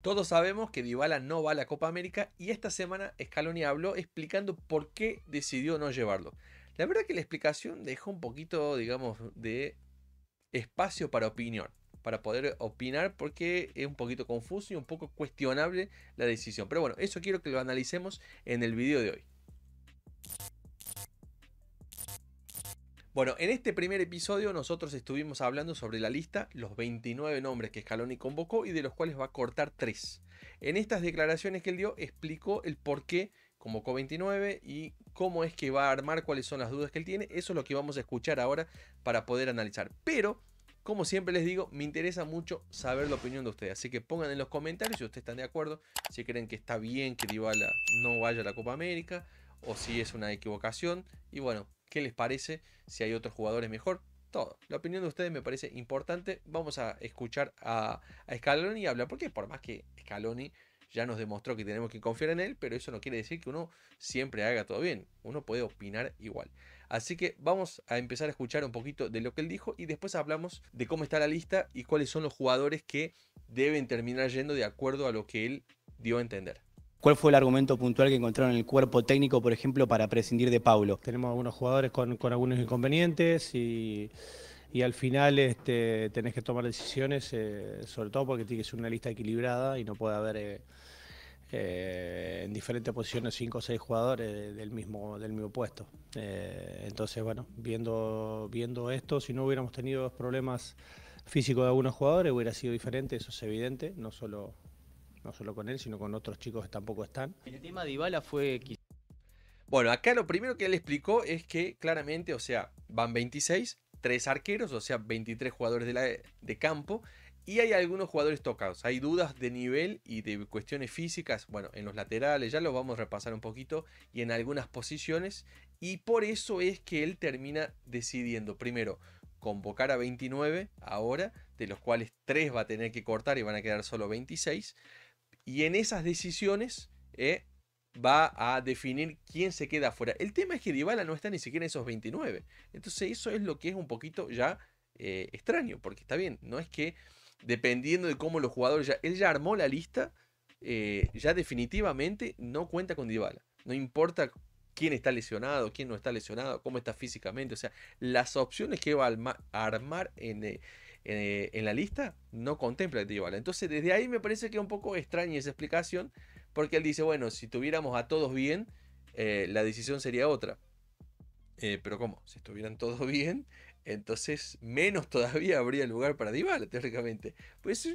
Todos sabemos que Dybala no va a la Copa América y esta semana Scaloni habló explicando por qué decidió no llevarlo. La verdad que la explicación dejó un poquito, digamos, de espacio para opinión, para poder opinar porque es un poquito confuso y un poco cuestionable la decisión. Pero bueno, eso quiero que lo analicemos en el video de hoy. Bueno, en este primer episodio nosotros estuvimos hablando sobre la lista, los 29 nombres que Scaloni convocó y de los cuales va a cortar 3. En estas declaraciones que él dio explicó el por qué convocó 29 y cómo es que va a armar, cuáles son las dudas que él tiene. Eso es lo que vamos a escuchar ahora para poder analizar. Pero, como siempre les digo, me interesa mucho saber la opinión de ustedes. Así que pongan en los comentarios si ustedes están de acuerdo, si creen que está bien que Dybala no vaya a la Copa América o si es una equivocación. Y bueno, qué les parece, si hay otros jugadores mejor, todo. La opinión de ustedes me parece importante. Vamos a escuchar a, Scaloni y hablar, porque por más que Scaloni ya nos demostró que tenemos que confiar en él, pero eso no quiere decir que uno siempre haga todo bien. Uno puede opinar igual. Así que vamos a empezar a escuchar un poquito de lo que él dijo y después hablamos de cómo está la lista y cuáles son los jugadores que deben terminar yendo de acuerdo a lo que él dio a entender. ¿Cuál fue el argumento puntual que encontraron en el cuerpo técnico, por ejemplo, para prescindir de Paulo? Tenemos algunos jugadores con, algunos inconvenientes y, al final este, tenés que tomar decisiones, eh, sobre todo porque tiene que ser una lista equilibrada y no puede haber eh, eh, en diferentes posiciones cinco o seis jugadores del mismo, del mismo puesto. entonces, bueno, viendo, viendo esto, si no hubiéramos tenido problemas físicos de algunos jugadores, hubiera sido diferente, eso es evidente, no solo no solo con él, sino con otros chicos que tampoco están. El tema de Ibala fue... Bueno, acá lo primero que él explicó es que claramente, o sea, van 26, tres arqueros, o sea, 23 jugadores de, la, de campo, y hay algunos jugadores tocados. Hay dudas de nivel y de cuestiones físicas, bueno, en los laterales, ya lo vamos a repasar un poquito, y en algunas posiciones, y por eso es que él termina decidiendo, primero, convocar a 29 ahora, de los cuales 3 va a tener que cortar y van a quedar solo 26. Y en esas decisiones eh, va a definir quién se queda afuera. El tema es que Dybala no está ni siquiera en esos 29. Entonces eso es lo que es un poquito ya eh, extraño, porque está bien, no es que dependiendo de cómo los jugadores ya, él ya armó la lista, eh, ya definitivamente no cuenta con Dybala. No importa quién está lesionado, quién no está lesionado, cómo está físicamente. O sea, las opciones que va a armar en, eh, en la lista no contempla a Dybala. Entonces desde ahí me parece que es un poco extraña esa explicación, porque él dice, bueno, si tuviéramos a todos bien, eh, la decisión sería otra. Eh, pero ¿cómo? Si estuvieran todos bien, entonces menos todavía habría lugar para Dybala, teóricamente. Pues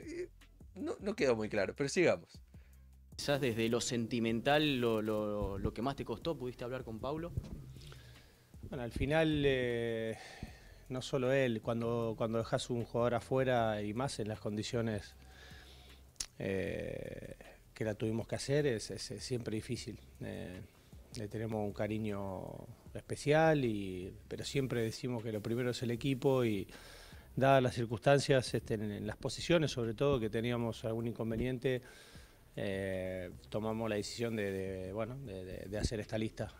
no, no quedó muy claro, pero sigamos. Quizás desde lo sentimental, lo, lo, que más te costó, ¿pudiste hablar con Pablo? Bueno, al final no solo él, cuando, cuando dejas un jugador afuera y más en las condiciones eh, que la tuvimos que hacer, es, siempre difícil. Eh, le tenemos un cariño especial, y, pero siempre decimos que lo primero es el equipo y dadas las circunstancias, este, en, las posiciones sobre todo, que teníamos algún inconveniente, eh, tomamos la decisión de, bueno, de, hacer esta lista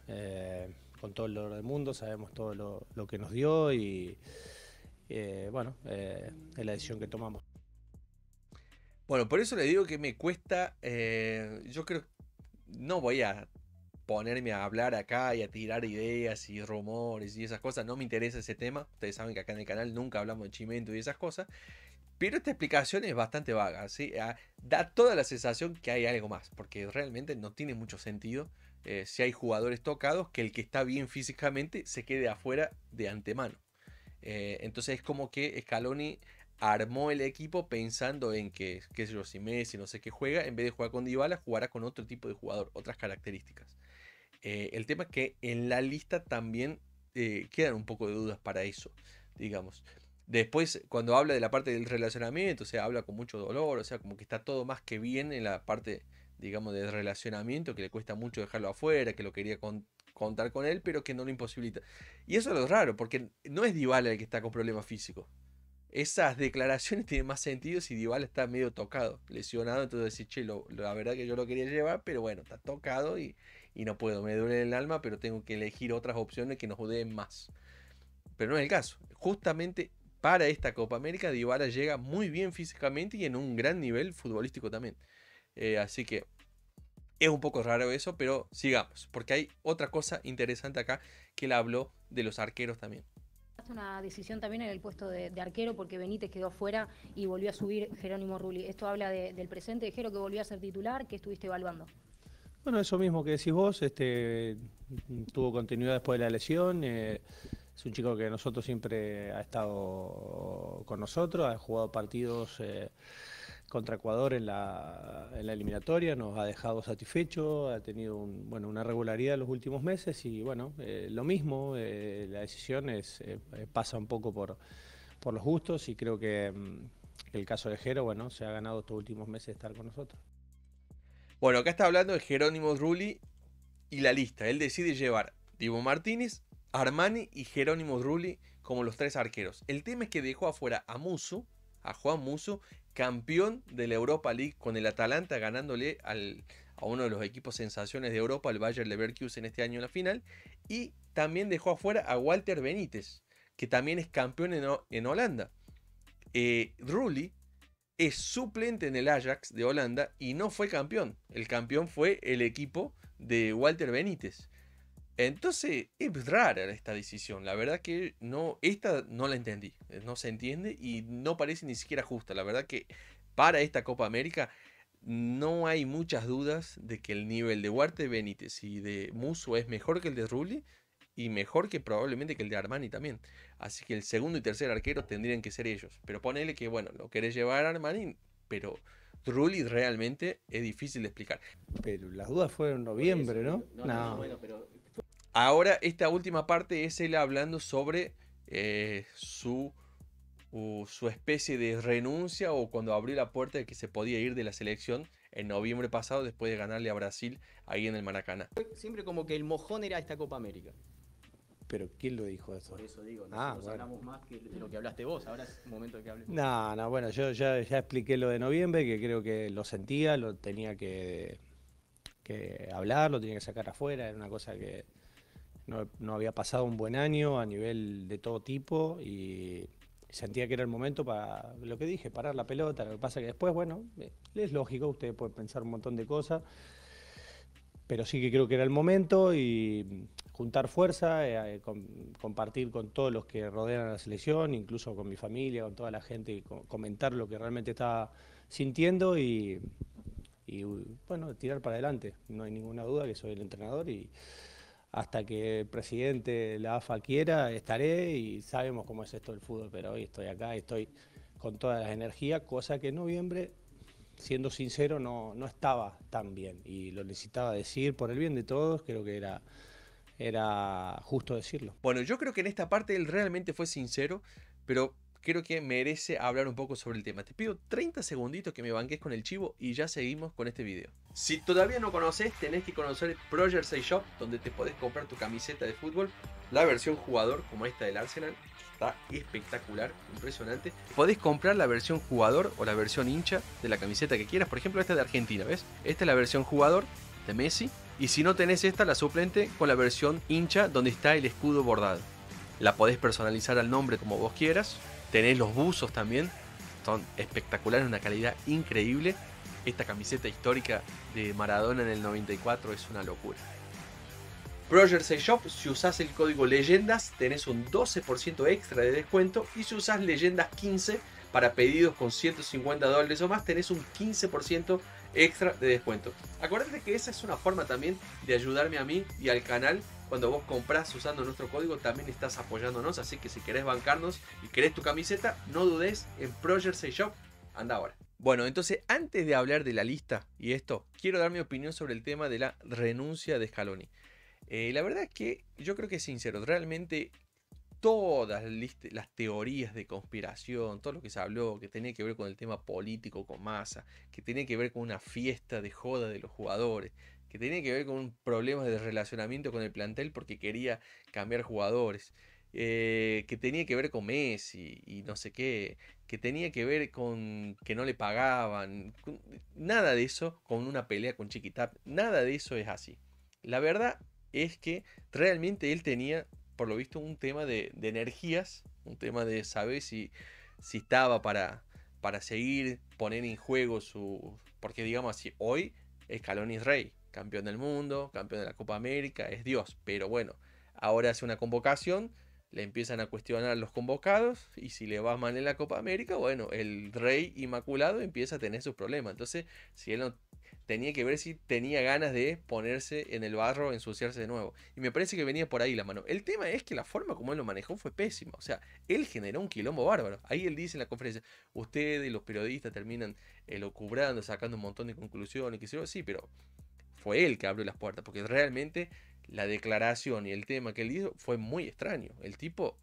con todo el dolor del mundo, sabemos todo lo, que nos dio y eh, bueno, eh, es la decisión que tomamos. Bueno, por eso le digo que me cuesta, eh, yo creo, no voy a ponerme a hablar acá y a tirar ideas y rumores y esas cosas, no me interesa ese tema, ustedes saben que acá en el canal nunca hablamos de chimento y esas cosas, pero esta explicación es bastante vaga, ¿sí? Ah, da toda la sensación que hay algo más, porque realmente no tiene mucho sentido eh, si hay jugadores tocados, que el que está bien físicamente se quede afuera de antemano. Eh, entonces es como que Scaloni armó el equipo pensando en que, qué sé yo, si Messi no sé qué juega, en vez de jugar con Dybala, jugará con otro tipo de jugador, otras características. Eh, el tema es que en la lista también quedan un poco de dudas para eso, digamos. Después, cuando habla de la parte del relacionamiento, o sea, habla con mucho dolor, o sea, como que está todo más que bien en la parte digamos, de relacionamiento, que le cuesta mucho dejarlo afuera, que lo quería contar con él, pero que no lo imposibilita. Y eso es lo raro, porque no es Dybala el que está con problemas físicos. Esas declaraciones tienen más sentido si Dybala está medio tocado, lesionado, entonces decir, che, la verdad que yo lo quería llevar, pero bueno, está tocado y, no puedo, me duele el alma, pero tengo que elegir otras opciones que nos den más. Pero no es el caso. Justamente para esta Copa América, Dybala llega muy bien físicamente y en un gran nivel futbolístico también. Eh, así que es un poco raro eso, pero sigamos, porque hay otra cosa interesante acá que él habló de los arqueros también. Una decisión también en el puesto de, arquero porque Benítez quedó fuera y volvió a subir Jerónimo Rulli. Esto habla del presente de Jero que volvió a ser titular, que estuviste evaluando. Bueno, eso mismo que decís vos, este, tuvo continuidad después de la lesión. Eh, es un chico que nosotros siempre ha estado con nosotros, ha jugado partidos eh, contra Ecuador en la, eliminatoria, nos ha dejado satisfecho, ha tenido bueno, una regularidad en los últimos meses y bueno, eh, lo mismo, eh, la decisión es, pasa un poco por, por los gustos y creo que mm, el caso de Jero, bueno, se ha ganado estos últimos meses estar con nosotros. Bueno, acá está hablando de Jerónimo Rulli y la lista. Él decide llevar Divo Martínez, Armani y Jerónimo Rulli como los tres arqueros. El tema es que dejó afuera a Musu, a Juan Musu, campeón de la Europa League con el Atalanta ganándole al, a uno de los equipos sensaciones de Europa, el Bayer Leverkusen este año en la final. Y también dejó afuera a Walter Benítez, que también es campeón en, Holanda. Eh, Rulli es suplente en el Ajax de Holanda y no fue campeón. El campeón fue el equipo de Walter Benítez. Entonces, es rara esta decisión. La verdad que no, esta no la entendí. Eh, no se entiende y no parece ni siquiera justa. La verdad que para esta Copa América no hay muchas dudas de que el nivel de Walter Benítez y de Muso es mejor que el de Rulli y mejor que probablemente que el de Armani también. Así que el segundo y tercer arquero tendrían que ser ellos. Pero ponele que, bueno, lo querés llevar a Armani, pero Rulli realmente es difícil de explicar. Pero las dudas fueron en noviembre, ¿no? No, Bueno, pero Ahora, esta última parte es él hablando sobre eh, su, su especie de renuncia o cuando abrió la puerta de que se podía ir de la selección en noviembre pasado después de ganarle a Brasil ahí en el Maracaná. Siempre como que el mojón era esta Copa América. Pero ¿quién lo dijo eso? Por eso digo, ah, nosotros hablamos más que de lo que hablaste vos, ahora es momento de que hables. No, no, bueno, yo ya, ya expliqué lo de noviembre, que creo que lo sentía, lo tenía que, que hablar, lo tenía que sacar afuera, era una cosa que no, había pasado un buen año a nivel de todo tipo y sentía que era el momento para, lo que dije, parar la pelota. Lo que pasa que después, bueno, eh, es lógico, ustedes pueden pensar un montón de cosas, pero sí que creo que era el momento y juntar fuerza, eh, compartir con todos los que rodean a la selección, incluso con mi familia, con toda la gente, y comentar lo que realmente estaba sintiendo y, y, bueno, tirar para adelante. No hay ninguna duda que soy el entrenador y hasta que el presidente, la AFA quiera, estaré y sabemos cómo es esto del fútbol, pero hoy estoy acá, estoy con todas las energías, cosa que en noviembre, siendo sincero, no, no estaba tan bien y lo necesitaba decir por el bien de todos, creo que era, era justo decirlo. Bueno, yo creo que en esta parte él realmente fue sincero, pero creo que merece hablar un poco sobre el tema. Te pido 30 segunditos que me banques con el chivo y ya seguimos con este video. Si todavía no conoces, tenés que conocer Pro Jersey Shop, donde te podés comprar tu camiseta de fútbol, la versión jugador como esta del Arsenal, está espectacular, impresionante. Podés comprar la versión jugador o la versión hincha de la camiseta que quieras, por ejemplo esta de Argentina, ¿ves? Esta es la versión jugador de Messi, y si no tenés esta, la suplente con la versión hincha donde está el escudo bordado. La podés personalizar al nombre como vos quieras, Tenés los buzos también, son espectaculares, una calidad increíble. Esta camiseta histórica de Maradona en el 94 es una locura. Pro Shop, si usas el código leyendas, tenés un 12% extra de descuento. Y si usas leyendas 15 para pedidos con 150 dólares o más, tenés un 15% extra de descuento. Acuérdate que esa es una forma también de ayudarme a mí y al canal cuando vos compras usando nuestro código también estás apoyándonos. Así que si querés bancarnos y querés tu camiseta, no dudes en Pro Jersey Shop. Anda ahora. Bueno, entonces antes de hablar de la lista y esto, quiero dar mi opinión sobre el tema de la renuncia de Scaloni. Eh, la verdad es que yo creo que es sincero, realmente todas las teorías de conspiración, todo lo que se habló, que tenía que ver con el tema político, con masa, que tenía que ver con una fiesta de joda de los jugadores, que tenía que ver con un problema de relacionamiento con el plantel porque quería cambiar jugadores, eh, que tenía que ver con Messi y no sé qué, que tenía que ver con que no le pagaban, nada de eso con una pelea con Chiquitap, nada de eso es así. La verdad es que realmente él tenía, por lo visto, un tema de, energías, un tema de saber si, si estaba para, para seguir, poner en juego su, Porque digamos así, hoy Scaloni es rey, campeón del mundo, campeón de la Copa América, es Dios. Pero bueno, ahora hace una convocación, le empiezan a cuestionar los convocados y si le va mal en la Copa América, bueno, el rey inmaculado empieza a tener sus problemas. Entonces, si él no tenía que ver si tenía ganas de ponerse en el barro, ensuciarse de nuevo. Y me parece que venía por ahí la mano. El tema es que la forma como él lo manejó fue pésima. O sea, él generó un quilombo bárbaro. Ahí él dice en la conferencia, ustedes, los periodistas, terminan elocubrando, sacando un montón de conclusiones, que sí, pero fue él que abrió las puertas, porque realmente la declaración y el tema que él hizo fue muy extraño. El tipo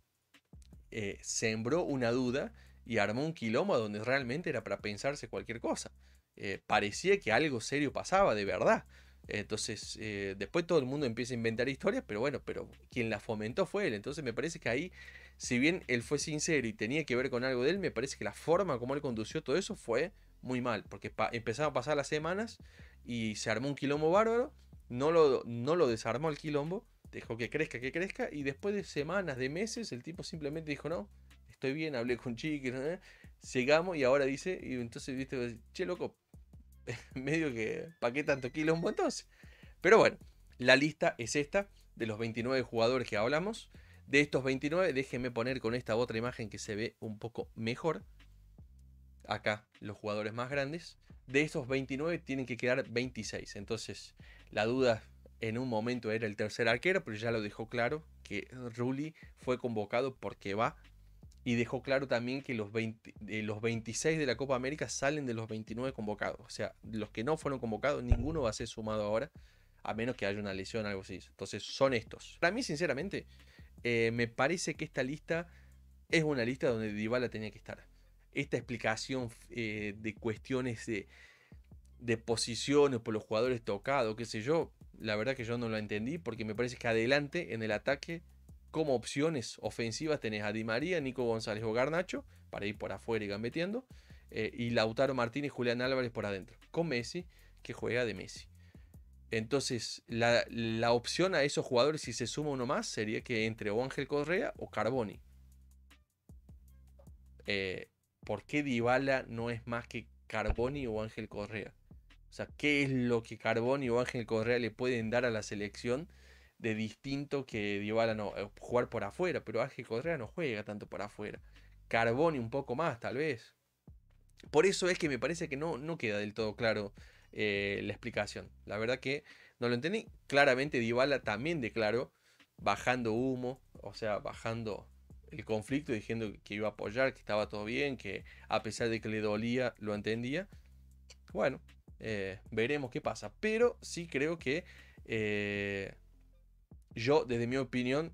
eh, sembró una duda y armó un quilombo donde realmente era para pensarse cualquier cosa. Eh, parecía que algo serio pasaba de verdad. Entonces, eh, después todo el mundo empieza a inventar historias, pero bueno, pero quien la fomentó fue él. Entonces me parece que ahí, si bien él fue sincero y tenía que ver con algo de él, me parece que la forma como él condució todo eso fue muy mal, porque empezaron a pasar las semanas y se armó un quilombo bárbaro, no lo, no lo desarmó el quilombo, dejó que crezca, que crezca, y después de semanas, de meses, el tipo simplemente dijo, no, estoy bien, hablé con Chiqui, llegamos y ahora dice, y entonces, viste, che, loco, medio que, ¿para qué tanto quilombo entonces? Pero bueno, la lista es esta, de los 29 jugadores que hablamos. De estos 29, déjenme poner con esta otra imagen que se ve un poco mejor. Acá, los jugadores más grandes. De estos 29 tienen que quedar 26. Entonces, la duda en un momento era el tercer arquero, pero ya lo dejó claro que Rulli fue convocado porque va y dejó claro también que los, 20, de los 26 de la Copa América salen de los 29 convocados. O sea, los que no fueron convocados, ninguno va a ser sumado ahora, a menos que haya una lesión o algo así. Entonces, son estos. Para mí, sinceramente, eh, me parece que esta lista es una lista donde Dybala tenía que estar. Esta explicación eh, de cuestiones de, posiciones por los jugadores tocados, qué sé yo, la verdad que yo no lo entendí porque me parece que adelante en el ataque como opciones ofensivas tenés a Di María, Nico González o Garnacho para ir por afuera y gambeteando. Eh, y Lautaro Martínez y Julián Álvarez por adentro. Con Messi, que juega de Messi. Entonces, la, opción a esos jugadores, si se suma uno más, sería que entre o Ángel Correa o Carboni. Eh, ¿Por qué Dybala no es más que Carboni o Ángel Correa? O sea, ¿qué es lo que Carboni o Ángel Correa le pueden dar a la selección de distinto que Dybala no, eh, jugar por afuera, pero Ángel Correa no juega tanto por afuera. Carboni un poco más, tal vez. Por eso es que me parece que no, no queda del todo claro eh, la explicación. La verdad que no lo entendí. Claramente Dybala también declaró bajando humo, o sea, bajando el conflicto, diciendo que iba a apoyar, que estaba todo bien, que a pesar de que le dolía, lo entendía. Bueno, eh, veremos qué pasa. Pero sí creo que yo, desde mi opinión,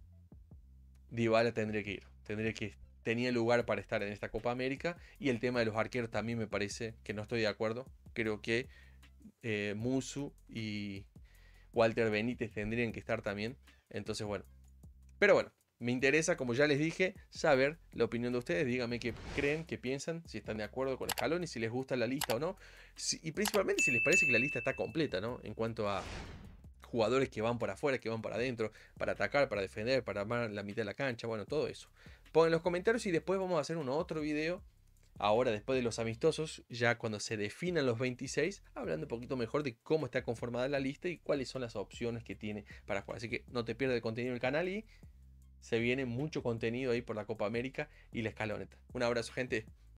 Dybala tendría que ir. Tendría que tenía lugar para estar en esta Copa América. Y el tema de los arqueros también me parece que no estoy de acuerdo. Creo que eh, Musu y Walter Benítez tendrían que estar también. Entonces, bueno. Pero bueno, me interesa, como ya les dije, saber la opinión de ustedes. Díganme qué creen, qué piensan, si están de acuerdo con Scaloni, si les gusta la lista o no. y principalmente si les parece que la lista está completa, ¿no? En cuanto a jugadores que van por afuera, que van para adentro, para atacar, para defender, para armar la mitad de la cancha, bueno, todo eso. Pongan los comentarios y después vamos a hacer un otro video. Ahora, después de los amistosos, ya cuando se definan los 26, hablando un poquito mejor de cómo está conformada la lista y cuáles son las opciones que tiene para jugar. Así que no te pierdas el contenido del canal y se viene mucho contenido ahí por la Copa América y la escaloneta. Un abrazo, gente.